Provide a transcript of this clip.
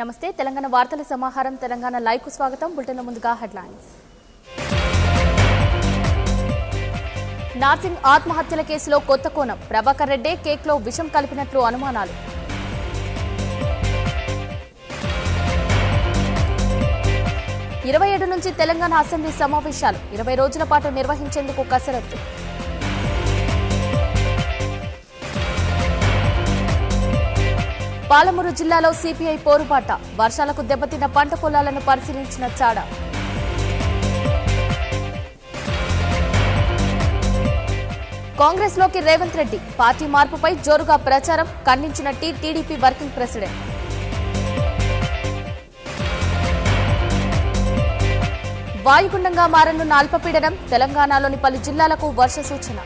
నమస్తే. తెలంగాణ వార్తల సమాహారం తెలంగాణ లైవ్కు స్వాగతం. బులెటిన్ ముందుగా హెడ్లైన్స్. నార్సింగ్ ఆత్మహత్యల కేసులో కొత్త కోణం. ప్రభాకర్ రెడ్డి కేక్లో విషం కలిపినట్లు అనుమానాలు. ఇరవై ఏడు నుంచి తెలంగాణ అసెంబ్లీ సమావేశాలు. ఇరవై రోజుల పాటు నిర్వహించేందుకు కసరత్తు. పాలమూరు జిల్లాలో సిపిఐ పోరుబాట. వర్షాలకు దెబ్బతిన్న పంట పొలాలను పరిశీలించిన చాడ. కాంగ్రెస్లోకి రేవంత్ రెడ్డి. పార్టీ మార్పుపై జోరుగా ప్రచారం ఖండించిన టీ టీడీపీ వర్కింగ్ ప్రెసిడెంట్. వాయుగుండంగా మారనున్న అల్పపీడనం తెలంగాణలోని పలు జిల్లాలకు వర్ష సూచన.